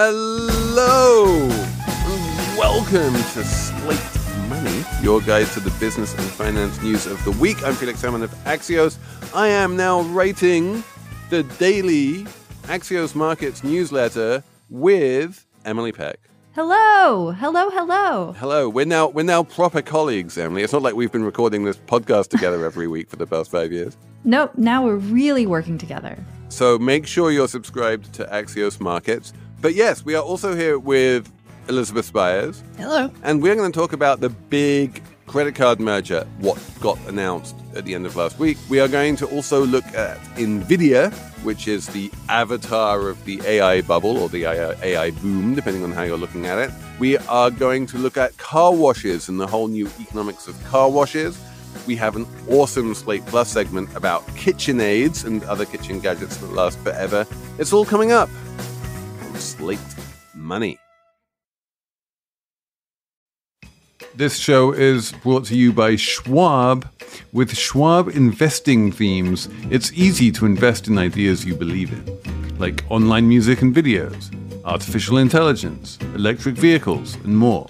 Hello! Welcome to Slate Money, your guide to the business and finance news of the week. I'm Felix Salmon of Axios. I am now writing the daily Axios Markets newsletter with Emily Peck. Hello, hello, hello. Hello. We're now we're now proper colleagues, Emily. It's not like we've been recording this podcast together every week for the past five years. Nope, now we're really working together. So make sure you're subscribed to Axios Markets. But yes, we are also here with Elizabeth Spiers. Hello. And we're going to talk about the big credit card merger, what got announced at the end of last week. We are going to also look at NVIDIA, which is the avatar of the AI bubble or the AI boom, depending on how you're looking at it. We are going to look at car washes and the whole new economics of car washes. We have an awesome Slate Plus segment about KitchenAids and other kitchen gadgets that last forever. It's all coming up Slate Money. This show is brought to you by Schwab. With Schwab investing themes, it's easy to invest in ideas you believe in, like online music and videos, artificial intelligence, electric vehicles, and more.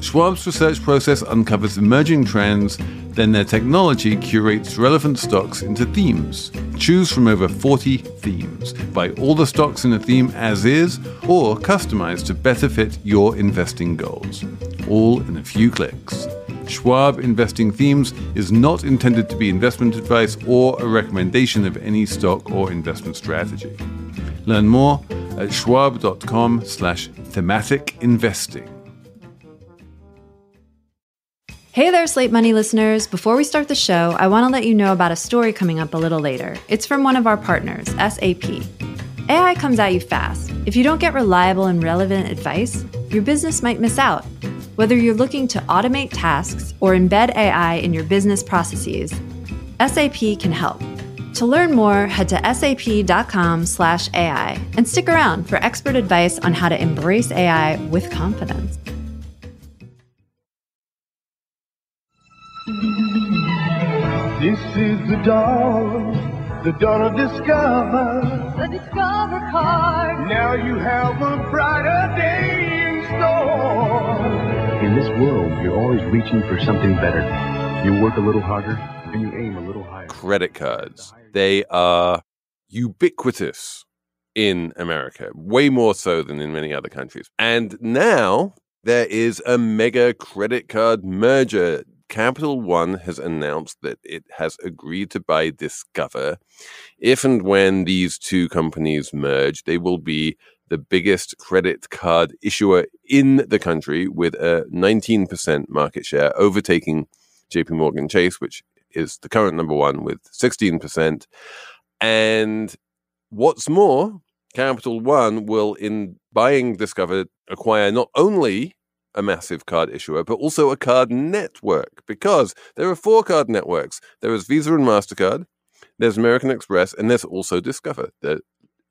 Schwab's research process uncovers emerging trends, then their technology curates relevant stocks into themes. Choose from over 40 themes. Buy all the stocks in a theme as is or customize to better fit your investing goals. All in a few clicks. Schwab Investing Themes is not intended to be investment advice or a recommendation of any stock or investment strategy. Learn more at schwab.com slash thematic investing. Hey there, Slate Money listeners. Before we start the show, I want to let you know about a story coming up a little later. It's from one of our partners, SAP. AI comes at you fast. If you don't get reliable and relevant advice, your business might miss out. Whether you're looking to automate tasks or embed AI in your business processes, SAP can help. To learn more, head to sap.com/ai and stick around for expert advice on how to embrace AI with confidence. This is the dawn, the dawn of discover. The Discover card. Now you have a brighter day in store. In this world, you're always reaching for something better. You work a little harder and you aim a little higher. Credit cards. They are ubiquitous in America, way more so than in many other countries. And now there is a mega credit card merger. Capital One has announced that it has agreed to buy Discover. If and when these two companies merge, they will be the biggest credit card issuer in the country with a 19% market share, overtaking JP Morgan Chase, which is the current number one with 16%. And what's more, Capital One will, in buying Discover, acquire not only a massive card issuer, but also a card network because there are four card networks. There is Visa and MasterCard, there's American Express, and there's also Discover, the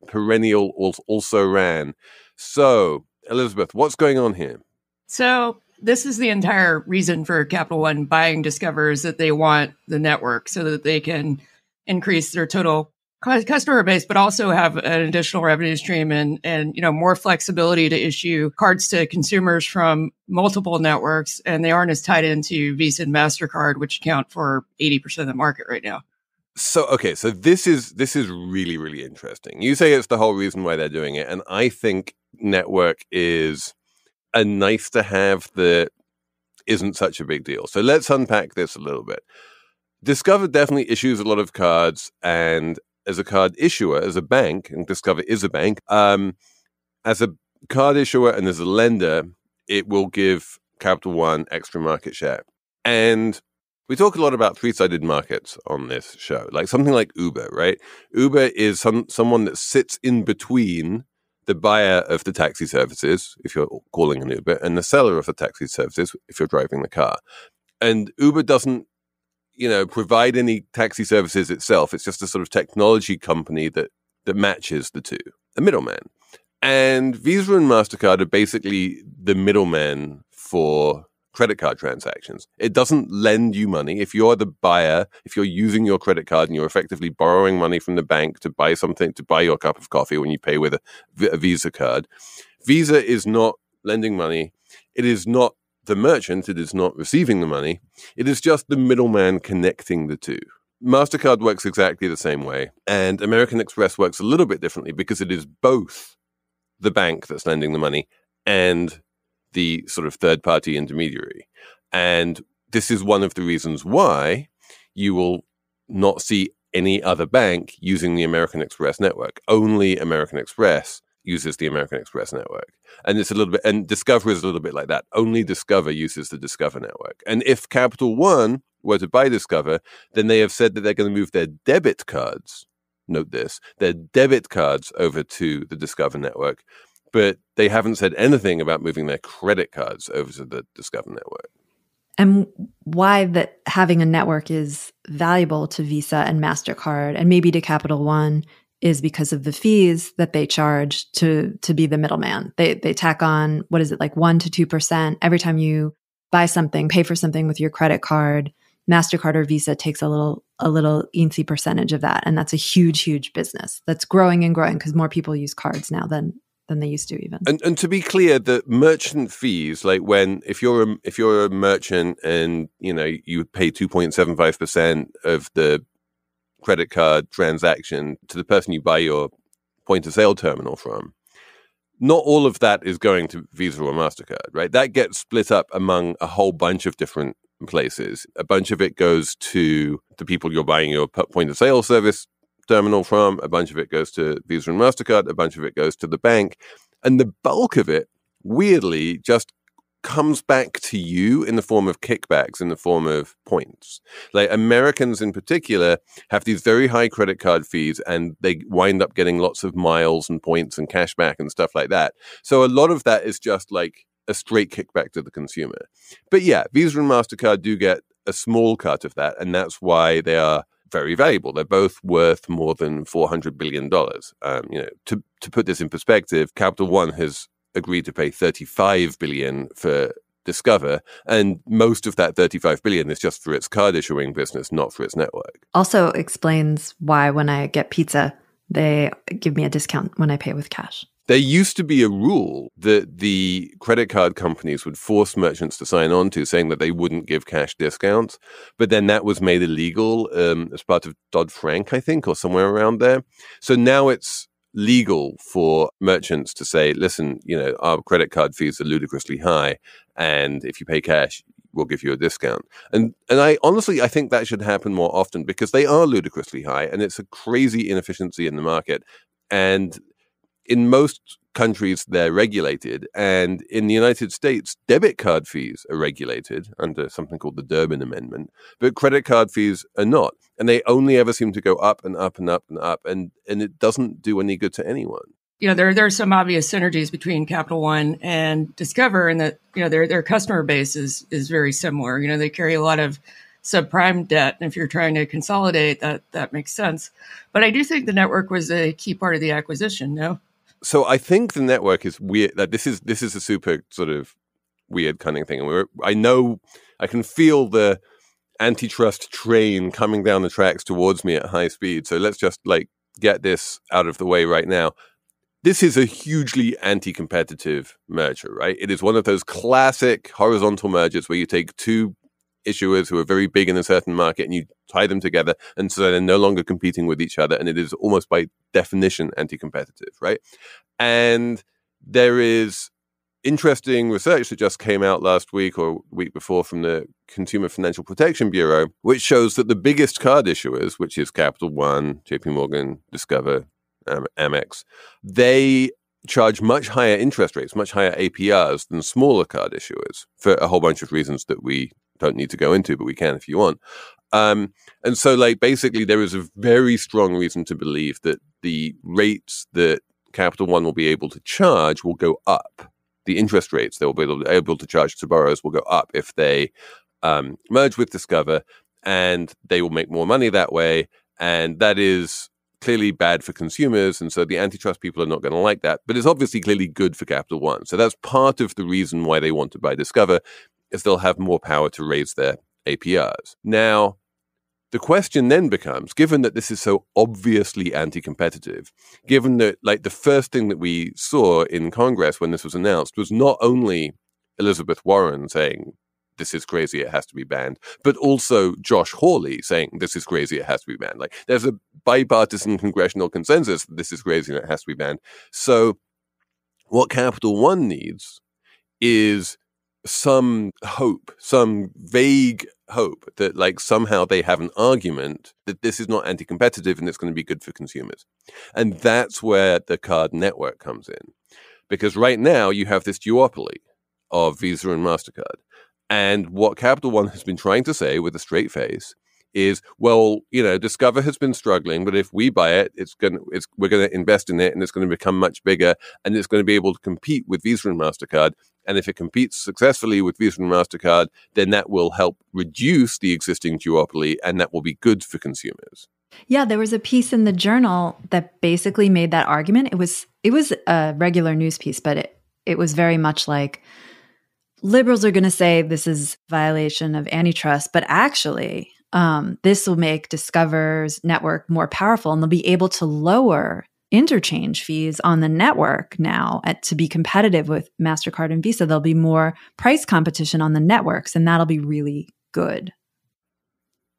perennial also ran. So, Elizabeth, what's going on here? So this is the entire reason for Capital One buying Discover is that they want the network so that they can increase their total customer base, but also have an additional revenue stream and and you know more flexibility to issue cards to consumers from multiple networks, and they aren't as tied into Visa and Mastercard, which account for eighty percent of the market right now. So okay, so this is this is really really interesting. You say it's the whole reason why they're doing it, and I think network is a nice to have that isn't such a big deal. So let's unpack this a little bit. Discover definitely issues a lot of cards, and as a card issuer, as a bank, and Discover is a bank, um, as a card issuer and as a lender, it will give Capital One extra market share. And we talk a lot about three-sided markets on this show, like something like Uber, right? Uber is some someone that sits in between the buyer of the taxi services, if you're calling an Uber, and the seller of the taxi services, if you're driving the car. And Uber doesn't, you know, provide any taxi services itself. It's just a sort of technology company that that matches the two, the middleman. And Visa and MasterCard are basically the middleman for credit card transactions. It doesn't lend you money. If you're the buyer, if you're using your credit card and you're effectively borrowing money from the bank to buy something, to buy your cup of coffee when you pay with a, a Visa card, Visa is not lending money. It is not the merchant. It is not receiving the money. It is just the middleman connecting the two. MasterCard works exactly the same way, and American Express works a little bit differently because it is both the bank that's lending the money and the sort of third party intermediary. And this is one of the reasons why you will not see any other bank using the American Express network. Only American Express uses the American Express network. And it's a little bit, and Discover is a little bit like that. Only Discover uses the Discover network. And if Capital One were to buy Discover, then they have said that they're going to move their debit cards. Note this their debit cards over to the Discover network, but they haven't said anything about moving their credit cards over to the Discover network. And why that having a network is valuable to Visa and MasterCard and maybe to Capital One is because of the fees that they charge to to be the middleman. They they tack on what is it like 1 to 2% every time you buy something, pay for something with your credit card. Mastercard or Visa takes a little a little eensy percentage of that and that's a huge huge business that's growing and growing because more people use cards now than than they used to even. And and to be clear, the merchant fees, like when if you're a, if you're a merchant and you know you pay two point seven five percent of the credit card transaction to the person you buy your point of sale terminal from, not all of that is going to Visa or MasterCard, right? That gets split up among a whole bunch of different places. A bunch of it goes to the people you're buying your point of sale service terminal from, a bunch of it goes to Visa and MasterCard, a bunch of it goes to the bank. And the bulk of it, weirdly, just comes back to you in the form of kickbacks, in the form of points. Like Americans in particular have these very high credit card fees and they wind up getting lots of miles and points and cash back and stuff like that. So a lot of that is just like a straight kickback to the consumer. But yeah, Visa and MasterCard do get a small cut of that. And that's why they are very valuable. They're both worth more than four hundred billion dollars. Um, you know, to to put this in perspective, Capital One has agreed to pay thirty five billion for Discover, and most of that thirty five billion is just for its card issuing business, not for its network. Also explains why when I get pizza, they give me a discount when I pay with cash. There used to be a rule that the credit card companies would force merchants to sign on to, saying that they wouldn't give cash discounts. But then that was made illegal um, as part of Dodd Frank, I think, or somewhere around there. So now it's legal for merchants to say, listen, you know, our credit card fees are ludicrously high. And if you pay cash, we'll give you a discount. And and I honestly I think that should happen more often because they are ludicrously high and it's a crazy inefficiency in the market. And in most countries they're regulated and in the united states debit card fees are regulated under something called the durbin amendment but credit card fees are not and they only ever seem to go up and up and up and up and and it doesn't do any good to anyone you know there there are some obvious synergies between capital one and discover and that you know their their customer base is is very similar you know they carry a lot of subprime debt. And if you're trying to consolidate, that that makes sense. But I do think the network was a key part of the acquisition. No so I think the network is weird. That this is this is a super sort of weird cunning thing, and we're, I know I can feel the antitrust train coming down the tracks towards me at high speed. So let's just like get this out of the way right now. This is a hugely anti-competitive merger, right? It is one of those classic horizontal mergers where you take two issuers who are very big in a certain market and you tie them together and so they're no longer competing with each other and it is almost by definition anti-competitive right? And there is interesting research that just came out last week or week before from the consumer financial protection bureau which shows that the biggest card issuers which is capital one jp morgan discover um, amex they charge much higher interest rates, much higher APRs than smaller card issuers for a whole bunch of reasons that we don't need to go into, but we can if you want. Um, and so, like, basically, there is a very strong reason to believe that the rates that Capital One will be able to charge will go up. The interest rates they will be able to, charge to borrowers will go up if they um, merge with Discover, and they will make more money that way. And that is clearly bad for consumers. And so the antitrust people are not going to like that. But it's obviously clearly good for Capital One. So that's part of the reason why they want to buy Discover is they'll have more power to raise their APRs. Now, the question then becomes given that this is so obviously anti-competitive given that like the first thing that we saw in congress when this was announced was not only elizabeth warren saying this is crazy it has to be banned but also josh hawley saying this is crazy it has to be banned like there's a bipartisan congressional consensus that this is crazy and it has to be banned so what capital one needs is some hope some vague hope that like somehow they have an argument that this is not anti-competitive and it's going to be good for consumers. And that's where the card network comes in. Because right now you have this duopoly of visa and mastercard. And what capital one has been trying to say with a straight face is well you know discover has been struggling but if we buy it it's going to it's we're going to invest in it and it's going to become much bigger and it's going to be able to compete with visa and mastercard and if it competes successfully with Visa and MasterCard, then that will help reduce the existing duopoly and that will be good for consumers. Yeah, there was a piece in the journal that basically made that argument. It was it was a regular news piece, but it it was very much like liberals are going to say this is violation of antitrust, but actually um, this will make Discover's network more powerful and they'll be able to lower interchange fees on the network now at, to be competitive with MasterCard and Visa. There'll be more price competition on the networks, and that'll be really good.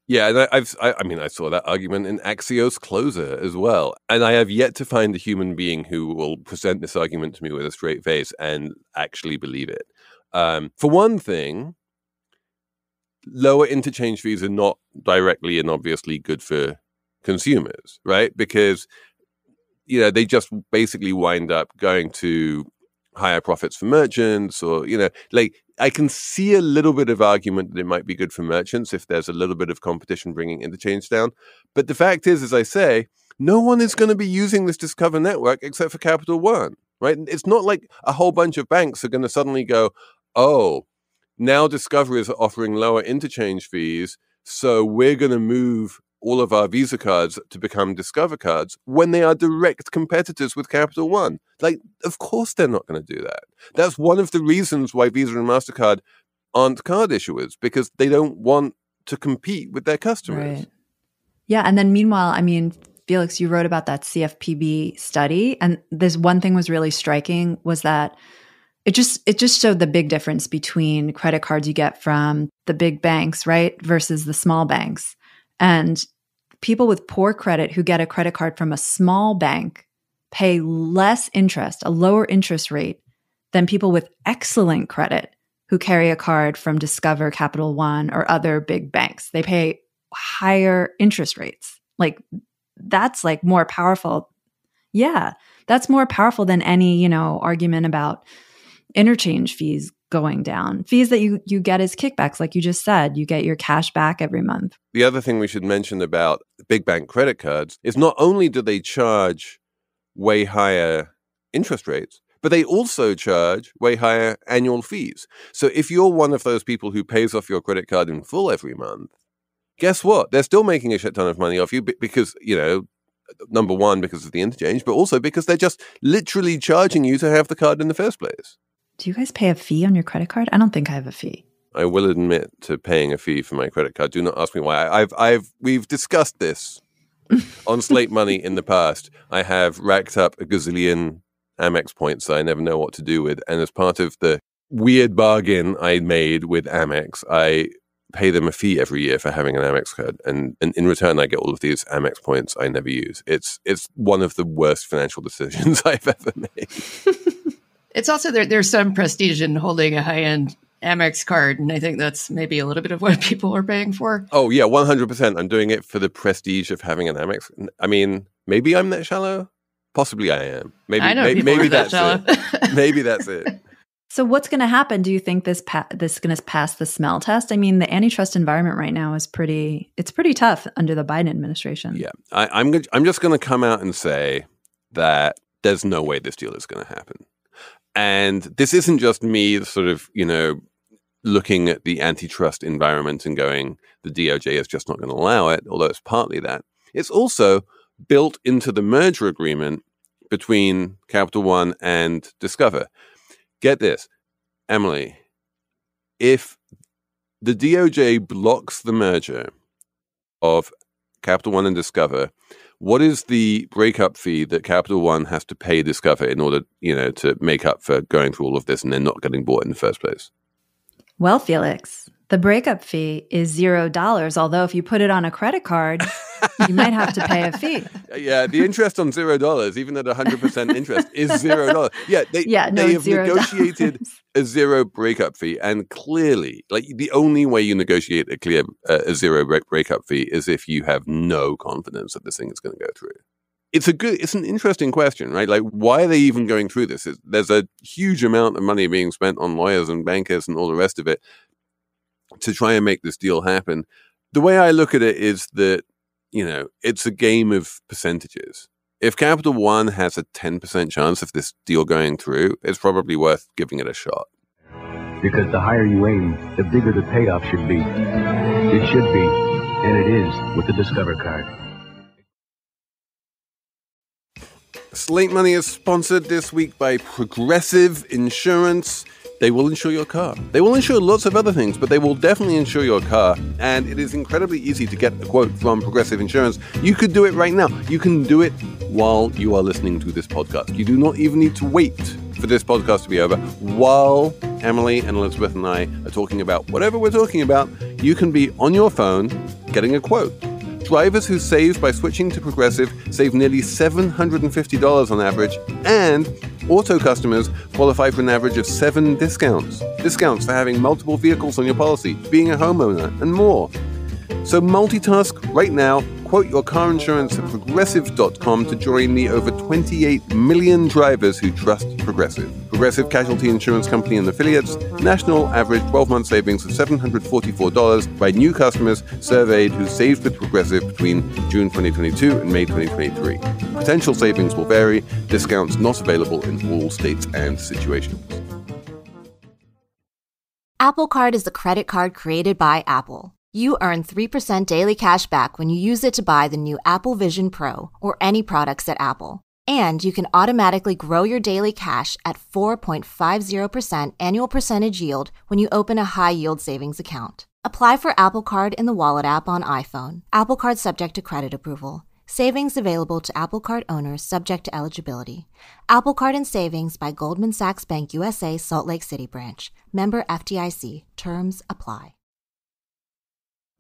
Yeah, and I, I've, I, I mean, I saw that argument in Axios Closer as well. And I have yet to find a human being who will present this argument to me with a straight face and actually believe it. Um, for one thing, lower interchange fees are not directly and obviously good for consumers, right? Because you know, they just basically wind up going to higher profits for merchants or, you know, like I can see a little bit of argument that it might be good for merchants if there's a little bit of competition bringing interchange down. But the fact is, as I say, no one is going to be using this Discover network except for Capital One, right? It's not like a whole bunch of banks are going to suddenly go, oh, now Discover is offering lower interchange fees. So we're going to move all of our Visa cards to become Discover cards when they are direct competitors with Capital One. Like, of course, they're not going to do that. That's one of the reasons why Visa and MasterCard aren't card issuers because they don't want to compete with their customers. Right. Yeah. And then meanwhile, I mean, Felix, you wrote about that CFPB study, and this one thing was really striking was that it just it just showed the big difference between credit cards you get from the big banks, right, versus the small banks. And people with poor credit who get a credit card from a small bank pay less interest, a lower interest rate than people with excellent credit who carry a card from Discover, Capital One, or other big banks. They pay higher interest rates. Like that's like more powerful. Yeah, that's more powerful than any, you know, argument about interchange fees going down. Fees that you you get as kickbacks, like you just said, you get your cash back every month. The other thing we should mention about big bank credit cards is not only do they charge way higher interest rates, but they also charge way higher annual fees. So if you're one of those people who pays off your credit card in full every month, guess what? They're still making a shit ton of money off you because, you know, number one, because of the interchange, but also because they're just literally charging you to have the card in the first place. Do you guys pay a fee on your credit card? I don't think I have a fee. I will admit to paying a fee for my credit card. Do not ask me why. I've I've we've discussed this on Slate Money in the past. I have racked up a gazillion Amex points that I never know what to do with, and as part of the weird bargain I made with Amex, I pay them a fee every year for having an Amex card, and, and in return, I get all of these Amex points I never use. It's it's one of the worst financial decisions I've ever made. It's also there. There's some prestige in holding a high end Amex card, and I think that's maybe a little bit of what people are paying for. Oh yeah, one hundred percent. I'm doing it for the prestige of having an Amex. I mean, maybe I'm that shallow. Possibly I am. Maybe I know maybe, maybe are that that's it. maybe that's it. So what's going to happen? Do you think this pa- this is going to pass the smell test? I mean, the antitrust environment right now is pretty it's pretty tough under the Biden administration. Yeah, I, I'm go- I'm just going to come out and say that there's no way this deal is going to happen. And this isn't just me sort of, you know, looking at the antitrust environment and going, the DOJ is just not going to allow it, although it's partly that. It's also built into the merger agreement between Capital One and Discover. Get this, Emily, if the DOJ blocks the merger of Capital One and Discover, what is the breakup fee that Capital One has to pay Discover in order, you know, to make up for going through all of this and then not getting bought in the first place? Well, Felix, the breakup fee is zero dollars, although if you put it on a credit card, you might have to pay a fee. Yeah, the interest on zero dollars, even at hundred percent interest, is zero dollars. Yeah, they, Yeah, no, they have negotiated a zero breakup fee, and clearly, like the only way you negotiate a clear uh, a zero break- breakup fee is if you have no confidence that this thing is going to go through. It's a good, it's an interesting question, right? Like, why are they even going through this? It's, there's a huge amount of money being spent on lawyers and bankers and all the rest of it to try and make this deal happen. The way I look at it is that you know, it's a game of percentages. If Capital One has a 10% chance of this deal going through, it's probably worth giving it a shot. Because the higher you aim, the bigger the payoff should be. It should be, and it is with the Discover card. Slate Money is sponsored this week by Progressive Insurance. They will insure your car. They will insure lots of other things, but they will definitely insure your car. And it is incredibly easy to get a quote from Progressive Insurance. You could do it right now. You can do it while you are listening to this podcast. You do not even need to wait for this podcast to be over. While Emily and Elizabeth and I are talking about whatever we're talking about, you can be on your phone getting a quote. Drivers who save by switching to Progressive save nearly $750 on average, and auto customers qualify for an average of seven discounts. Discounts for having multiple vehicles on your policy, being a homeowner, and more. So multitask right now. Quote your car insurance at progressive.com to join the over 28 million drivers who trust Progressive. Progressive Casualty Insurance Company and affiliates. National average 12 month savings of $744 by new customers surveyed who saved with Progressive between June 2022 and May 2023. Potential savings will vary. Discounts not available in all states and situations. Apple Card is the credit card created by Apple. You earn 3% daily cash back when you use it to buy the new Apple Vision Pro or any products at Apple. And you can automatically grow your daily cash at 4.50% annual percentage yield when you open a high yield savings account. Apply for Apple Card in the Wallet app on iPhone. Apple Card subject to credit approval. Savings available to Apple Card owners subject to eligibility. Apple Card and Savings by Goldman Sachs Bank USA Salt Lake City branch. Member FDIC. Terms apply.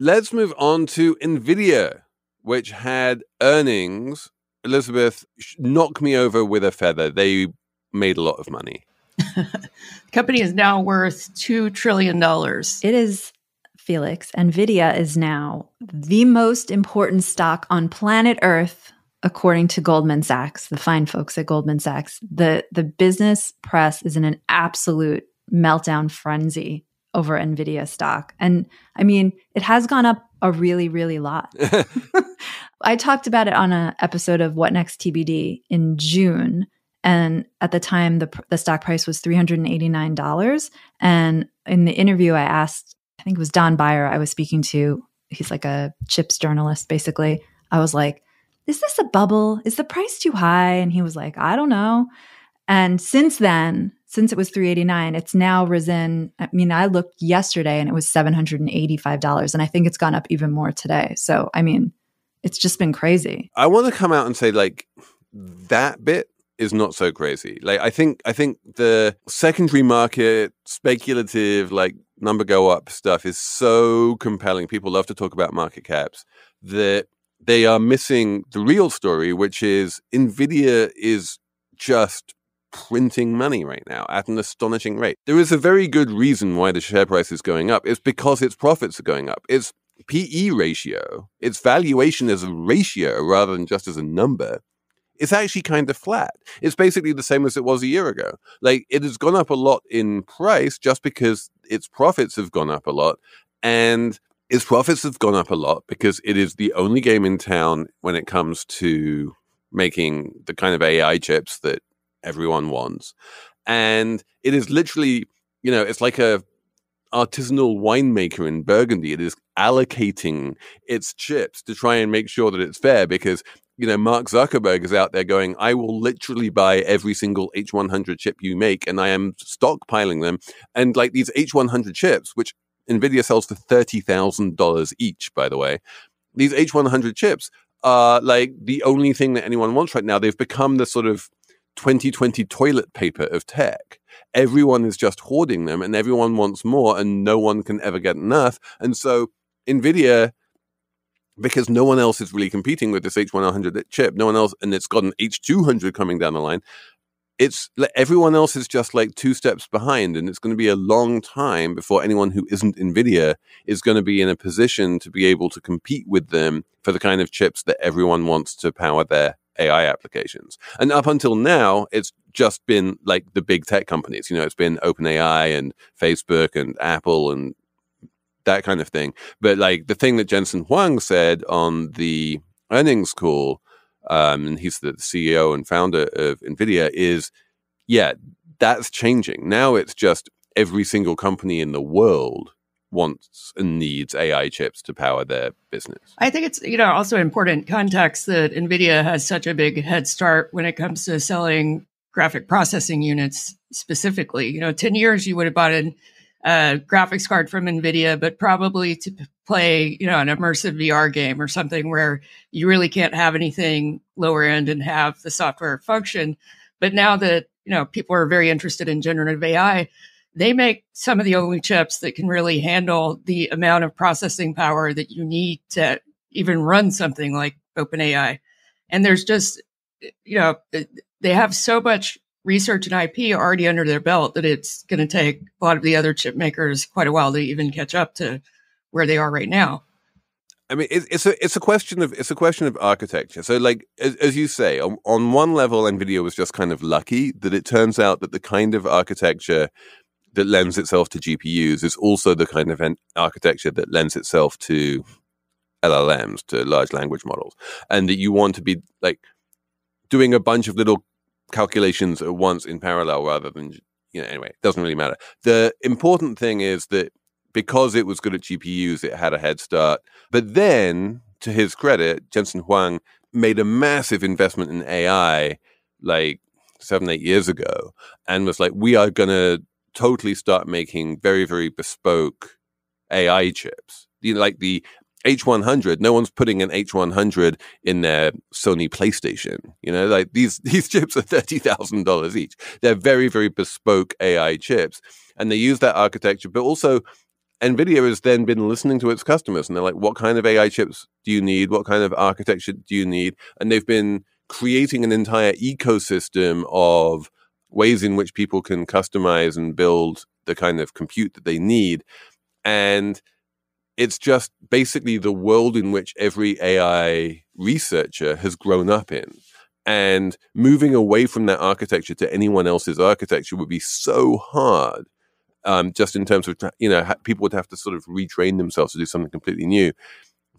Let's move on to Nvidia, which had earnings. Elizabeth, sh- knock me over with a feather. They made a lot of money. The company is now worth $2 trillion. It is Felix. Nvidia is now the most important stock on planet Earth, according to Goldman Sachs, the fine folks at Goldman Sachs. The the business press is in an absolute meltdown frenzy over Nvidia stock. And I mean, it has gone up a really, really lot. I talked about it on an episode of What Next TBD in June. And at the time, the, the stock price was $389. And in the interview, I asked, I think it was Don Beyer I was speaking to. He's like a chips journalist, basically. I was like, is this a bubble? Is the price too high? And he was like, I don't know. And since then, since it was 389, it's now risen. I mean, I looked yesterday and it was $785. And I think it's gone up even more today. So, I mean, it's just been crazy. I want to come out and say like that bit is not so crazy. Like I think I think the secondary market speculative like number go up stuff is so compelling. People love to talk about market caps that they are missing the real story, which is Nvidia is just printing money right now at an astonishing rate. There is a very good reason why the share price is going up. It's because its profits are going up. Its PE ratio, its valuation as a ratio rather than just as a number, is actually kind of flat. It's basically the same as it was a year ago. Like it has gone up a lot in price just because its profits have gone up a lot. And its profits have gone up a lot because it is the only game in town when it comes to making the kind of AI chips that everyone wants. And it is literally, you know, it's like a artisanal winemaker in Burgundy. It is allocating its chips to try and make sure that it's fair because, you know, Mark Zuckerberg is out there going, I will literally buy every single H100 chip you make and I am stockpiling them. And like these H100 chips, which NVIDIA sells for $30,000 each, by the way, these H100 chips are like the only thing that anyone wants right now. They've become the sort of 2020 toilet paper of tech. Everyone is just hoarding them and everyone wants more and no one can ever get enough. And so Nvidia because no one else is really competing with this H100 chip, no one else, and it's got an H200 coming down the line. It's everyone else is just like two steps behind, and it's going to be a long time before anyone who isn't NVIDIA is going to be in a position to be able to compete with them for the kind of chips that everyone wants to power their AI applications. And up until now, it's just been like the big tech companies. You know, it's been OpenAI and Facebook and Apple and that kind of thing. But like the thing that Jensen Huang said on the earnings call, um, and he's the CEO and founder of NVIDIA, is yeah, that's changing. Now it's just every single company in the world wants and needs AI chips to power their business. I think it's you know also important context that Nvidia has such a big head start when it comes to selling graphic processing units specifically. You know, 10 years you would have bought a graphics card from NVIDIA, but probably to play, you know, an immersive VR game or something where you really can't have anything lower end and have the software function. But now that, you know, people are very interested in generative AI, they make some of the only chips that can really handle the amount of processing power that you need to even run something like OpenAI. And there's just, you know, they have so much research and IP already under their belt that it's going to take a lot of the other chip makers quite a while to even catch up to where they are right now. I mean, it's a it's a question of it's a question of architecture. So, like as, as, you say, on, on one level, Nvidia was just kind of lucky that it turns out that the kind of architecture that lends itself to GPUs is also the kind of architecture that lends itself to LLMs, to large language models, and that you want to be like doing a bunch of little calculations at once in parallel rather than you know anyway it doesn't really matter. The important thing is that because it was good at gpus it had a head start. But then to his credit jensen huang made a massive investment in ai like seven eight years ago and was like we are going to totally start making very very bespoke ai chips you know, like the H100, no one's putting an H100 in their Sony PlayStation. You know, like these these chips are thirty thousand dollars each. They're very very bespoke AI chips, and they use that architecture. But also, Nvidia has then been listening to its customers, and they're like, "What kind of AI chips do you need? What kind of architecture do you need?" And they've been creating an entire ecosystem of ways in which people can customize and build the kind of compute that they need, and it's just basically the world in which every AI researcher has grown up in. And moving away from that architecture to anyone else's architecture would be so hard. Um, just in terms of, you know, people would have to sort of retrain themselves to do something completely new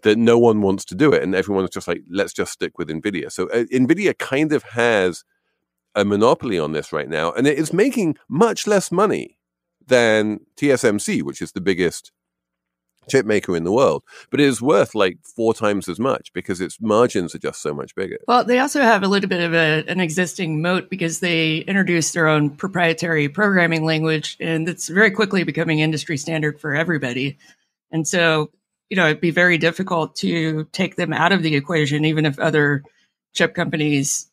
that no one wants to do it. And everyone's just like, let's just stick with NVIDIA. So uh, NVIDIA kind of has a monopoly on this right now. And it is making much less money than TSMC, which is the biggest chip maker in the world, but it is worth like four times as much because its margins are just so much bigger. Well, they also have a little bit of a, an existing moat because they introduced their own proprietary programming language, and it's very quickly becoming industry standard for everybody. And so, you know, it'd be very difficult to take them out of the equation, even if other chip companies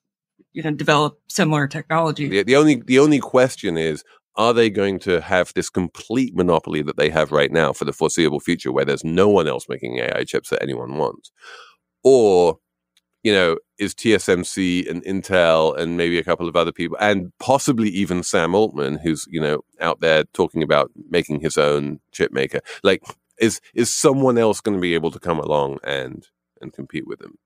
you know develop similar technology. The, the, only the only question is are they going to have this complete monopoly that they have right now for the foreseeable future where there's no one else making AI chips that anyone wants? Or, you know, is TSMC and Intel and maybe a couple of other people and possibly even Sam Altman, who's, you know, out there talking about making his own chip maker, like is is someone else going to be able to come along and and compete with them?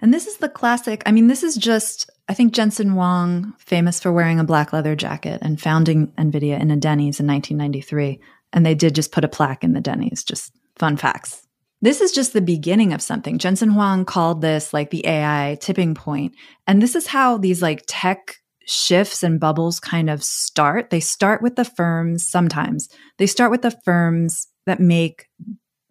And this is the classic. I mean, this is just, I think Jensen Huang, famous for wearing a black leather jacket and founding NVIDIA in a Denny's in 1993. And they did just put a plaque in the Denny's, just fun facts. This is just the beginning of something. Jensen Huang called this like the AI tipping point. And this is how these like tech shifts and bubbles kind of start. They start with the firms sometimes. They start with the firms that make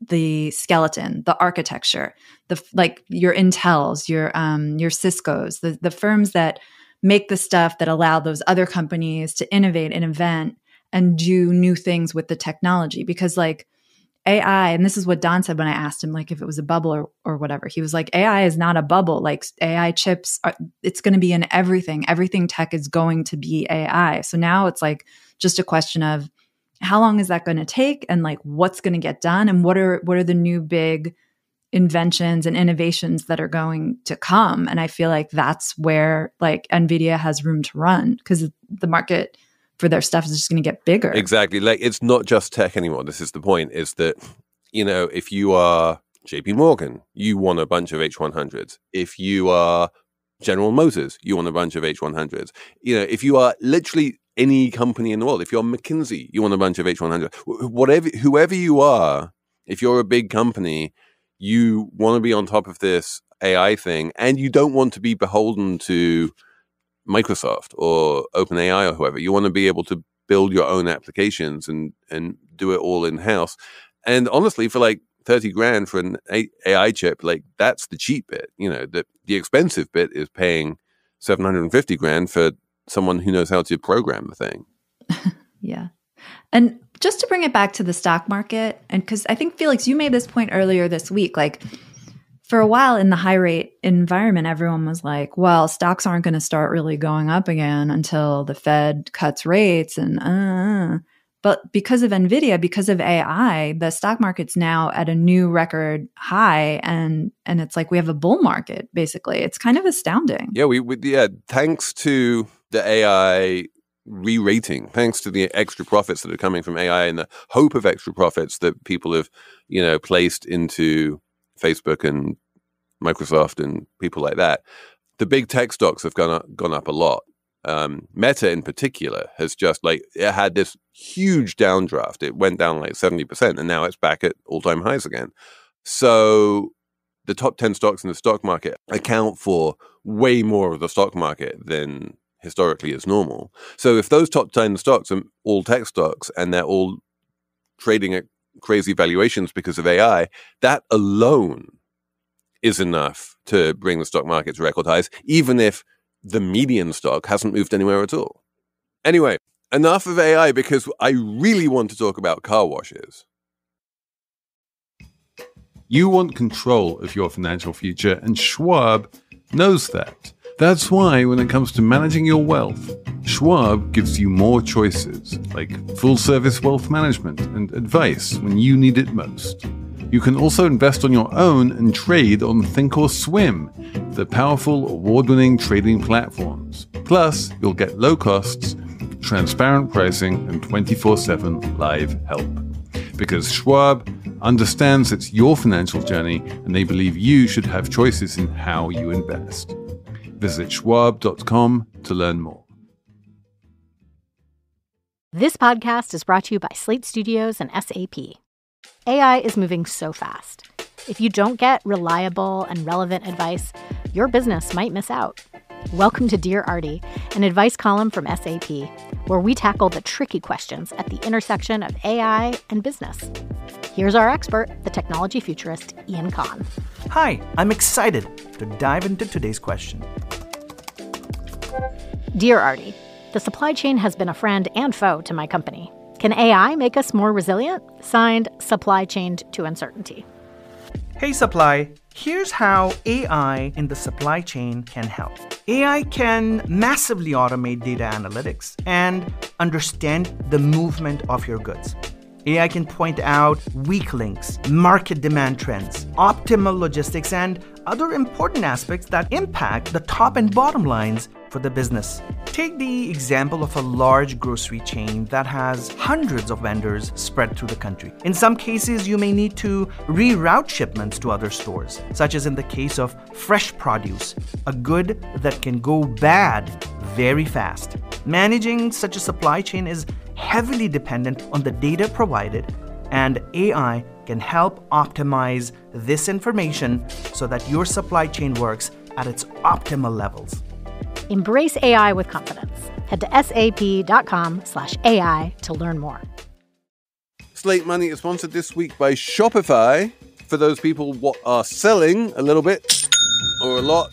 the skeleton, the architecture, the like your Intels, your um, your Cisco's, the the firms that make the stuff that allow those other companies to innovate and invent and do new things with the technology. Because like AI, and this is what Don said when I asked him, like, if it was a bubble or, or whatever. He was like, AI is not a bubble. Like, AI chips, are, it's going to be in everything. Everything tech is going to be AI. So now it's like just a question of how long is that going to take and like what's going to get done and what are what are the new big inventions and innovations that are going to come and i feel like that's where like nvidia has room to run because the market for their stuff is just going to get bigger Exactly. Like it's not just tech anymore. This is the point is that, you know, if you are JP Morgan, you want a bunch of H100s. If you are General Motors, you want a bunch of H100s. You know, if you are literally any company in the world, if you're McKinsey, you want a bunch of H100. Whatever, whoever you are, if you're a big company, you want to be on top of this AI thing and you don't want to be beholden to Microsoft or OpenAI or whoever. You want to be able to build your own applications and and do it all in house. And honestly, for like thirty grand for an AI chip, like that's the cheap bit. You know, the the expensive bit is paying seven hundred and fifty grand for someone who knows how to program the thing. Yeah. And just to bring it back to the stock market, and because I think, Felix, you made this point earlier this week, like for a while in the high rate environment, everyone was like, well, stocks aren't going to start really going up again until the Fed cuts rates. And, uh, but because of NVIDIA, because of AI, the stock market's now at a new record high. And, and it's like we have a bull market, basically. It's kind of astounding. Yeah, we, we yeah, thanks to the AI re-rating, thanks to the extra profits that are coming from AI and the hope of extra profits that people have, you know, placed into Facebook and Microsoft and people like that. The big tech stocks have gone up, gone up a lot. Um, Meta in particular has just like it had this huge downdraft. It went down like seventy percent, and now it's back at all time highs again. So the top ten stocks in the stock market account for way more of the stock market than historically is normal. So if those top 10 stocks are all tech stocks and they're all trading at crazy valuations because of AI, that alone is enough to bring the stock market to record highs, even if the median stock hasn't moved anywhere at all. Anyway, enough of AI because I really want to talk about car washes. You want control of your financial future, and Schwab knows that. That's why, when it comes to managing your wealth, Schwab gives you more choices, like full service wealth management and advice when you need it most. You can also invest on your own and trade on Thinkorswim, the powerful award winning trading platforms. Plus, you'll get low costs, transparent pricing, and 24 7 live help. Because Schwab understands it's your financial journey and they believe you should have choices in how you invest. Visit schwab.com to learn more. This podcast is brought to you by Slate Studios and SAP. AI is moving so fast. If you don't get reliable and relevant advice, your business might miss out. Welcome to Dear Artie, an advice column from SAP, where we tackle the tricky questions at the intersection of AI and business. Here's our expert, the technology futurist Ian Khan. Hi, I'm excited to dive into today's question. Dear Artie, the supply chain has been a friend and foe to my company. Can AI make us more resilient? Signed, Supply Chained to Uncertainty. Hey, supply. Here's how AI in the supply chain can help. AI can massively automate data analytics and understand the movement of your goods. AI can point out weak links, market demand trends, optimal logistics, and other important aspects that impact the top and bottom lines for the business. Take the example of a large grocery chain that has hundreds of vendors spread through the country. In some cases, you may need to reroute shipments to other stores, such as in the case of fresh produce, a good that can go bad very fast. Managing such a supply chain is heavily dependent on the data provided, and AI can help optimize this information so that your supply chain works at its optimal levels. Embrace AI with confidence. Head to sap.com slash AI to learn more. Slate Money is sponsored this week by Shopify. For those people what are selling a little bit or a lot,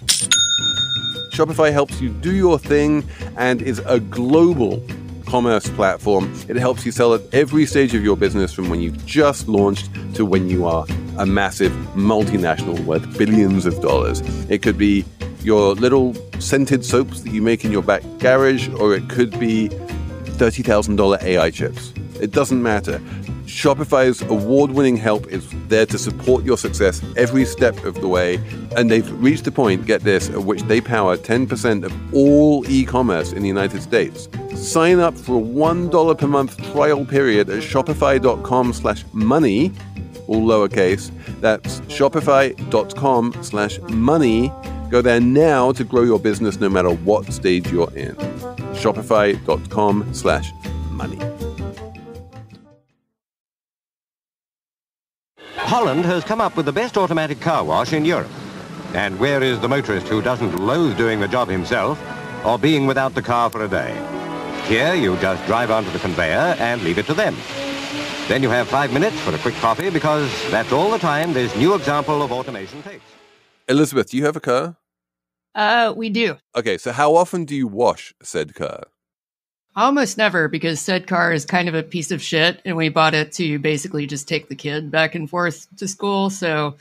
Shopify helps you do your thing and is a global commerce platform. It helps you sell at every stage of your business from when you've just launched to when you are a massive multinational worth billions of dollars. It could be your little scented soaps that you make in your back garage, or it could be $30,000 AI chips. It doesn't matter. Shopify's award winning help is there to support your success every step of the way. And they've reached the point, get this, at which they power 10% of all e commerce in the United States. Sign up for a $1 per month trial period at shopify.com slash money, all lowercase. That's shopify.com slash money. Go there now to grow your business no matter what stage you're in. Shopify.com slash money. Holland has come up with the best automatic car wash in Europe. And where is the motorist who doesn't loathe doing the job himself or being without the car for a day? Here, you just drive onto the conveyor and leave it to them. Then you have five minutes for a quick coffee because that's all the time this new example of automation takes. Elizabeth, do you have a car? Uh, we do. Okay, so how often do you wash said car? Almost never, because said car is kind of a piece of shit, and we bought it to basically just take the kid back and forth to school. So,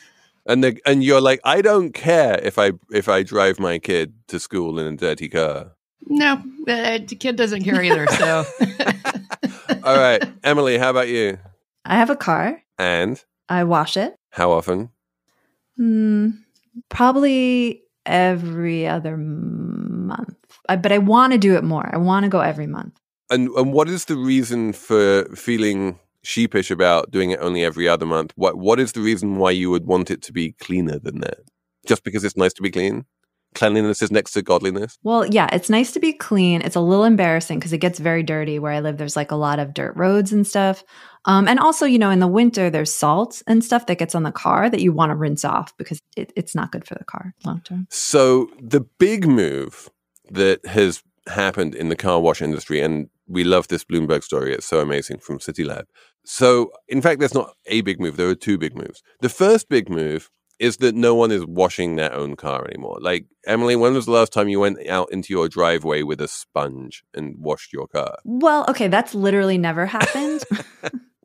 And the, and you're like, I don't care if I if I drive my kid to school in a dirty car. no, uh, the kid doesn't care either. So, All right, Emily, how about you? I have a car. And I wash it. how often? Hmm, probably every other month. I, but I want to do it more. I want to go every month. And and what is the reason for feeling sheepish about doing it only every other month? What what is the reason why you would want it to be cleaner than that? Just because it's nice to be clean? Cleanliness is next to godliness. Well, yeah, it's nice to be clean. It's a little embarrassing because it gets very dirty where I live. There's like a lot of dirt roads and stuff. Um, and also, you know, in the winter, there's salt and stuff that gets on the car that you want to rinse off because it, it's not good for the car long term. So the big move that has happened in the car wash industry, and we love this Bloomberg story. It's so amazing from City Lab. So, in fact, there's not a big move. There are two big moves. The first big move is that no one is washing their own car anymore. Like Emily, when was the last time you went out into your driveway with a sponge and washed your car? Well, okay, that's literally never happened.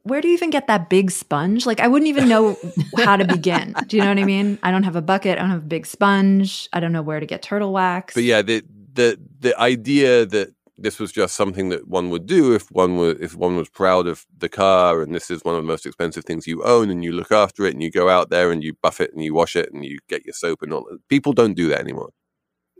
Where do you even get that big sponge? Like, I wouldn't even know how to begin. Do you know what I mean? I don't have a bucket. I don't have a big sponge. I don't know where to get turtle wax. But yeah, the the the idea that this was just something that one would do if one were if one was proud of the car and this is one of the most expensive things you own and you look after it and you go out there and you buff it and you wash it and you get your soap and all people don't do that anymore.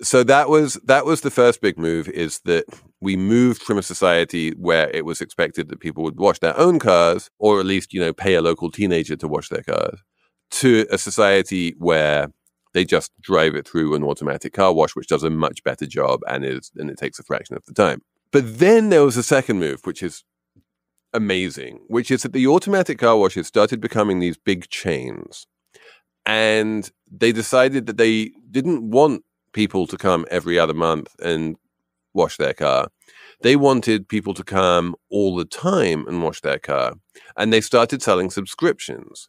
So that was that was the first big move is that we moved from a society where it was expected that people would wash their own cars or at least you know pay a local teenager to wash their cars to a society where they just drive it through an automatic car wash, which does a much better job and is and it takes a fraction of the time. But then there was a second move, which is amazing, which is that the automatic car washes started becoming these big chains. And they decided that they didn't want people to come every other month and wash their car. They wanted people to come all the time and wash their car. And they started selling subscriptions.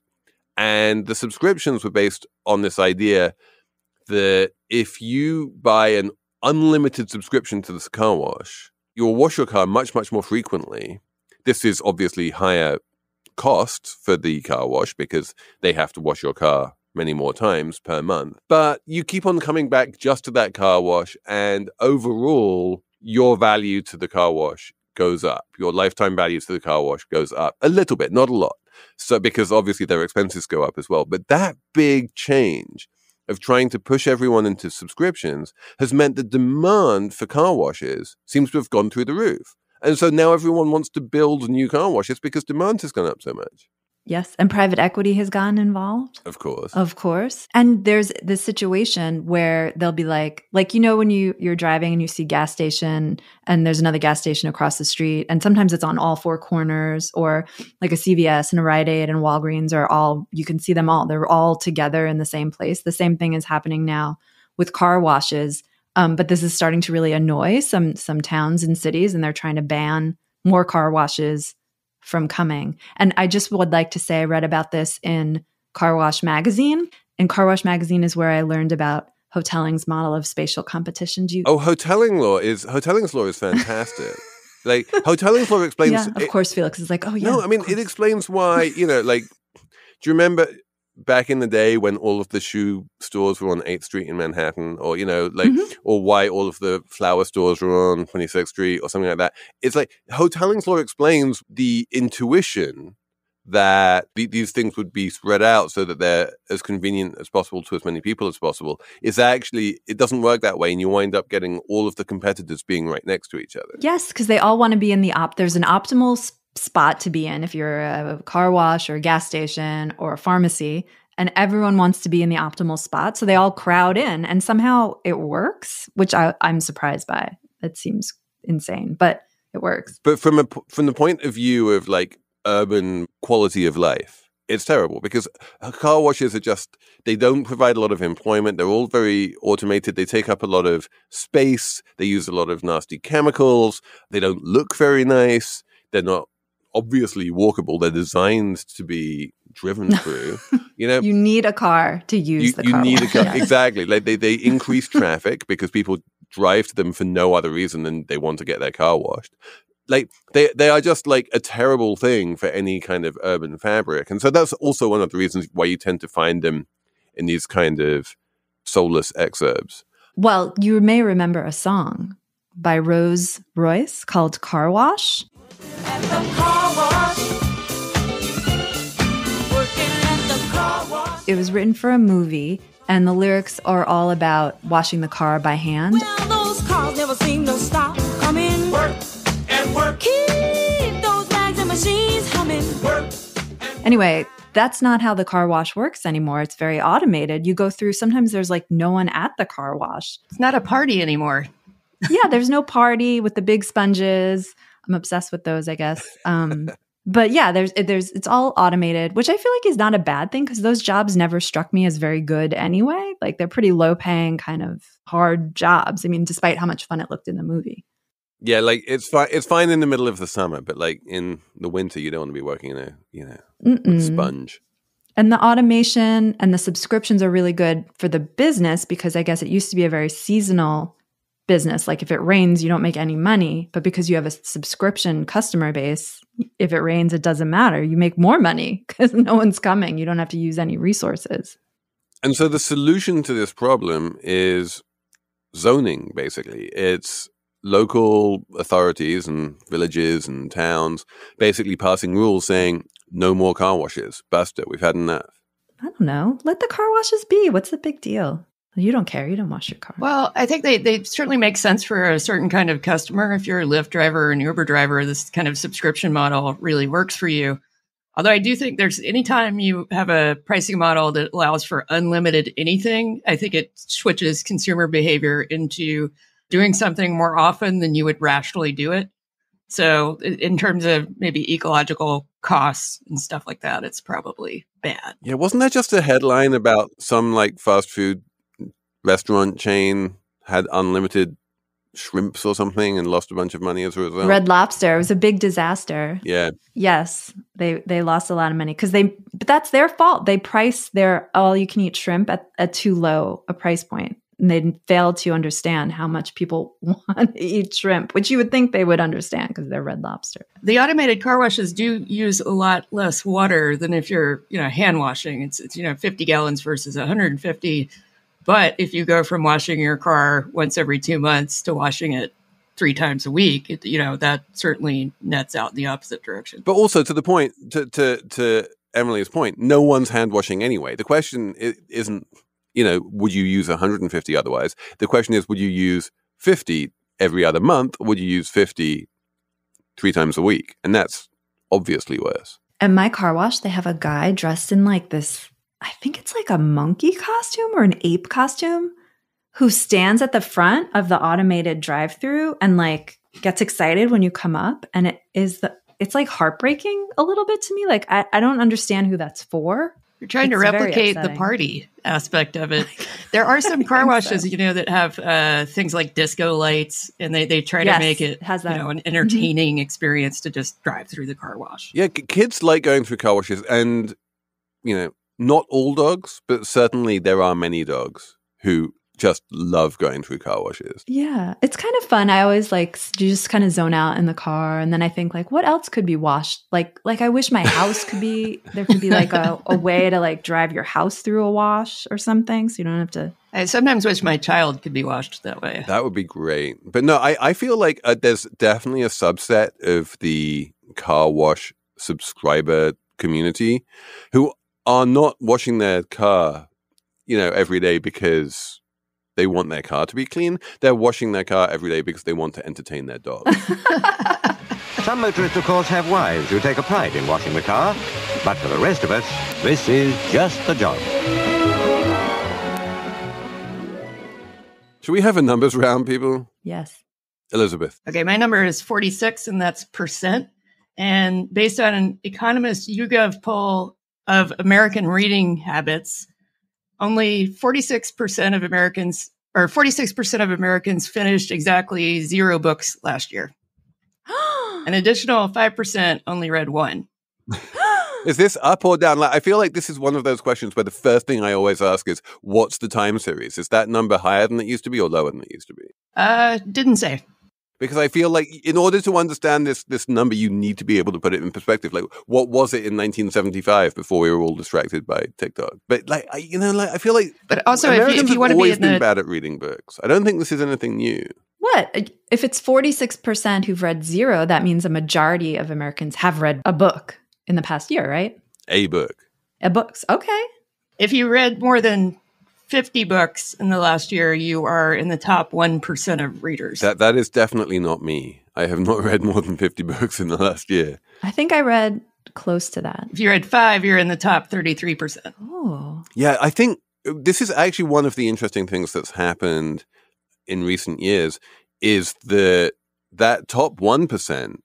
And the subscriptions were based on this idea that if you buy an unlimited subscription to this car wash, you'll wash your car much, much more frequently. This is obviously higher cost for the car wash because they have to wash your car many more times per month. But you keep on coming back just to that car wash, and overall, your value to the car wash goes up. Your lifetime value to the car wash goes up a little bit, not a lot. So, because obviously their expenses go up as well. But that big change of trying to push everyone into subscriptions has meant the demand for car washes seems to have gone through the roof. And so now everyone wants to build new car washes because demand has gone up so much. Yes. And private equity has gotten involved. Of course. Of course. And there's this situation where they'll be like, like, you know, when you, you're driving and you see gas station and there's another gas station across the street, and sometimes it's on all four corners, or like a CVS and a Rite Aid and Walgreens are all, you can see them all. They're all together in the same place. The same thing is happening now with car washes. Um, but this is starting to really annoy some some towns and cities, and they're trying to ban more car washes from coming. And I just would like to say I read about this in Car Wash Magazine. And Car Wash Magazine is where I learned about Hotelling's model of spatial competition. Do you Oh, Hotelling law is Hotelling's law is fantastic. Like Hotelling Floor explains. yeah, of it- course, Felix is like, oh yeah. no, I mean it explains why you know, like, do you remember back in the day when all of the shoe stores were on Eighth Street in Manhattan, or you know, like, Mhm. or why all of the flower stores were on Twenty Sixth Street, or something like that? It's like Hotelling's law explains the intuition that the, these things would be spread out so that they're as convenient as possible to as many people as possible is actually it doesn't work that way and you wind up getting all of the competitors being right next to each other Yes, because they all want to be in the op. There's an optimal spot to be in if you're a car wash or a gas station or a pharmacy, and everyone wants to be in the optimal spot. So they all crowd in, and somehow it works, which I, I'm surprised by. It seems insane, but it works. but from a from the point of view of like urban quality of life it's terrible because uh, car washes are just they don't provide a lot of employment they're all very automated they take up a lot of space they use a lot of nasty chemicals they don't look very nice they're not obviously walkable. They're designed to be driven through you know? You need a car to use you, the you car. need a car exactly. Like they, they increase traffic because people drive to them for no other reason than they want to get their car washed. Like they they are just like a terrible thing for any kind of urban fabric. And so that's also one of the reasons why you tend to find them in these kind of soulless exurbs Well, you may remember a song by Rose Royce called Car Wash. It was written for a movie, and the lyrics are all about washing the car by hand. those cars never seem to stop coming. Work and work. Keep those rags and machines humming. Work. Anyway, that's not how the car wash works anymore. It's very automated. You go through, sometimes there's like no one at the car wash. It's not a party anymore. yeah, there's no party with the big sponges. I'm obsessed with those, I guess. Um, but yeah, there's there's it's all automated, which I feel like is not a bad thing because those jobs never struck me as very good anyway. Like they're pretty low paying, kind of hard jobs. I mean, despite how much fun it looked in the movie. yeah like it's fine it's fine in the middle of the summer but like in the winter you don't want to be working in a you know sponge And the automation and the subscriptions are really good for the business because I guess it used to be a very seasonal business. Like if it rains, you don't make any money. But because you have a subscription customer base, if it rains, it doesn't matter. You make more money because no one's coming. You don't have to use any resources. And so the solution to this problem is zoning, basically. It's local authorities and villages and towns basically passing rules saying no more car washes. Basta, we've had enough. I don't know. Let the car washes be. What's the big deal? You don't care. You don't wash your car. Well, I think they, they certainly make sense for a certain kind of customer. If you're a Lyft driver or an Uber driver, this kind of subscription model really works for you. Although I do think there's anytime you have a pricing model that allows for unlimited anything, I think it switches consumer behavior into doing something more often than you would rationally do it. So, in terms of maybe ecological costs and stuff like that, it's probably bad. Yeah, wasn't that just a headline about some like fast food restaurant chain had unlimited shrimps or something and lost a bunch of money as a result? Red Lobster. It was a big disaster. Yeah. Yes, they they lost a lot of money because they. But that's their fault. They price their all you can eat shrimp at, at too low a price point, and they failed to understand how much people want to eat shrimp, which you would think they would understand because they're Red Lobster. The automated car washes do use a lot less water than if you're, you know, hand washing. It's, it's you know, 50 gallons versus 150. But if you go from washing your car once every two months to washing it three times a week, it, you know, that certainly nets out in the opposite direction. But also to the point, to to to Emily's point, no one's hand washing anyway. The question isn't, you know, would you use 150 otherwise? The question is, would you use 50 every other month, or would you use 50 three times a week? And that's obviously worse. At my car wash, they have a guy dressed in like this. I think it's like a monkey costume or an ape costume, who stands at the front of the automated drive-through and like gets excited when you come up, and it is the. It's like heartbreaking a little bit to me. Like I, I don't understand who that's for. You're trying to It's very replicate the party aspect of it. There are some car washes, so. you know, that have uh, things like disco lights, and they, they try Yes, to make it, it has that. Mm-hmm. know, an entertaining experience to just drive through the car wash. Yeah, kids like going through car washes, and you know, not all dogs, but certainly there are many dogs who just love going through car washes. Yeah, it's kind of fun. I always like you just kind of zone out in the car, and then I think like, what else could be washed? Like, like I wish my house could be there. Could be like a, a way to like drive your house through a wash or something, so you don't have to. I sometimes wish my child could be washed that way. That would be great. But no, I, I feel like uh, there's definitely a subset of the car wash subscriber community who are not washing their car, you know, every day because they want their car to be clean. They're washing their car every day because they want to entertain their dog. Some motorists, of course, have wives who take a pride in washing the car. But for the rest of us, this is just the job. Should we have a numbers round, people? Yes. Elizabeth. Okay, my number is 46, and that's percent. And based on an Economist YouGov poll of American reading habits, only 46% of Americans, or 46% of Americans finished exactly zero books last year. An additional 5% only read one. Is this up or down? Like, I feel like this is one of those questions where the first thing I always ask is, what's the time series? Is that number higher than it used to be or lower than it used to be? Uh, didn't say. Because I feel like in order to understand this this number, you need to be able to put it in perspective. Like, what was it in 1975 before we were all distracted by TikTok? But like, I, you know, like I feel like But also, if you- if Americans you have wanna be always in been the- bad at reading books. I don't think this is anything new. What if it's forty six percent who've read zero? That means a majority of Americans have read a book in the past year, right? A book. A books. Okay. If you read more than 50 books in the last year, you are in the top 1% of readers. That that is definitely not me. I have not read more than 50 books in the last year. I think I read close to that. if you read five, you're in the top 33%. Oh. Yeah, I think uh, this is actually one of the interesting things that's happened in recent years is that that top 1%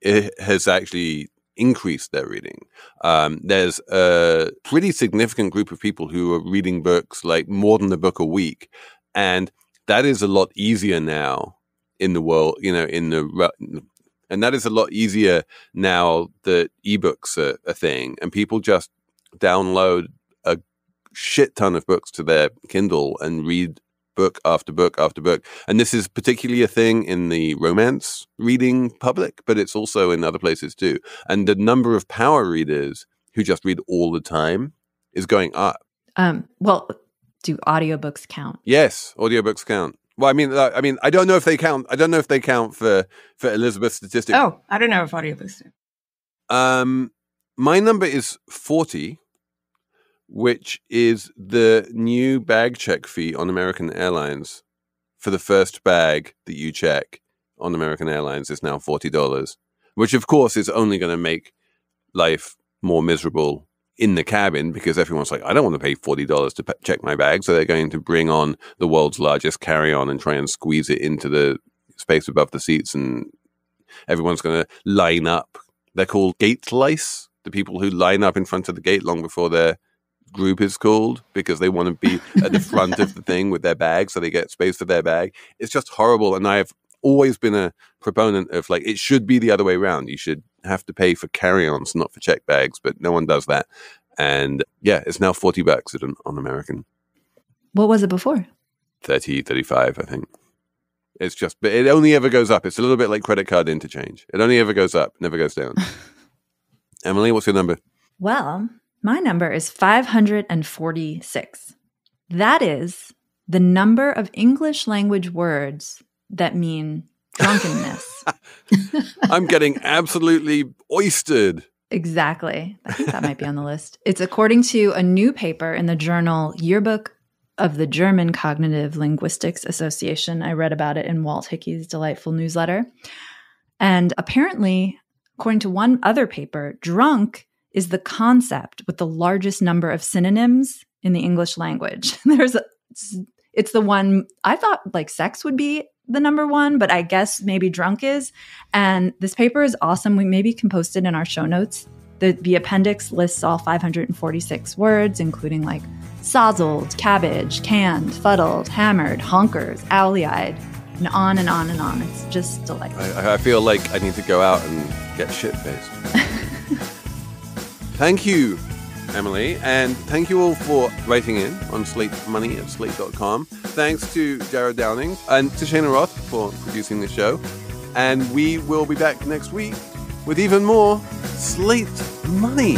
it has actually increased their reading. Um, there's a pretty significant group of people who are reading books like more than a book a week. And that is a lot easier now in the world, you know, in the, and that is a lot easier now that ebooks are a thing and people just download a shit ton of books to their Kindle and read book after book after book. And this is particularly a thing in the romance reading public, but it's also in other places too. And the number of power readers who just read all the time is going up. Um, well, do audiobooks count? Yes, audiobooks count. Well, I mean, uh, I mean, I don't know if they count. I don't know if they count for for Elizabeth's statistic. Oh, I don't know if audiobooks do. Um, my number is 40, which is the new bag check fee on American Airlines. For the first bag that you check on American Airlines is now $40, which of course is only going to make life more miserable in the cabin because everyone's like, I don't want to pay $40 to pe- check my bag. So they're going to bring on the world's largest carry on and try and squeeze it into the space above the seats and everyone's going to line up. They're called gate lice, the people who line up in front of the gate long before their group is called because they want to be at the front of the thing with their bag so they get space for their bag. It's just horrible. And I've always been a proponent of like, it should be the other way around. You should have to pay for carry ons, not for check bags, but no one does that. And yeah, it's now 40 bucks at an, on American. What was it before? 30, 35, I think. It's just, but it only ever goes up. It's a little bit like credit card interchange. It only ever goes up, never goes down. Emily, what's your number? Well, my number is 546. That is the number of English language words that mean drunkenness. I'm getting absolutely oystered. exactly. I think that might be on the list. It's according to a new paper in the journal Yearbook of the German Cognitive Linguistics Association. I read about it in Walt Hickey's delightful newsletter. And apparently, according to one other paper, drunk is the concept with the largest number of synonyms in the English language. There's a, it's, it's the one I thought like sex would be the number one, but I guess maybe drunk is. And this paper is awesome. We maybe can post it in our show notes. The, the appendix lists all 546 words, including like sozzled, cabbage, canned, fuddled, hammered, honkers, owly eyed, and on and on and on. It's just delightful. I, I feel like I need to go out and get shit faced. Thank you Emily. And thank you all for writing in on Slate Money at slate.com. Thanks to Jared Downing and to Cheyna Roth for producing the show. And we will be back next week with even more Slate Money.